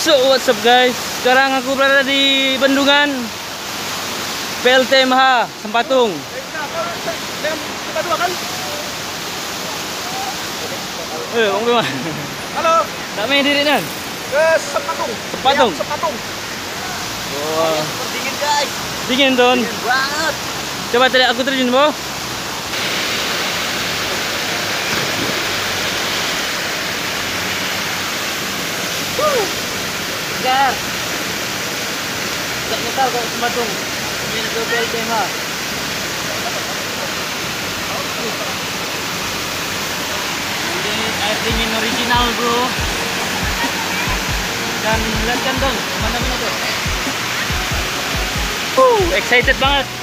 So what's up guys Sekarang aku berada di Bendungan PLTMH Sempatung Kita dua kan? Eh, tu mah. Halo, Tak main diri kan? ke. Sepatung? Ya, Sepatung. Wah, Dingin guys. dingin Ton. banget. Coba tadi aku terjun bawah. Jar. Tak nyetar kau Sempatung. Ini ke PLTMH. Ini air dingin original bro. Dan lihat kan dong, mana-mana tuh. Uh, excited banget.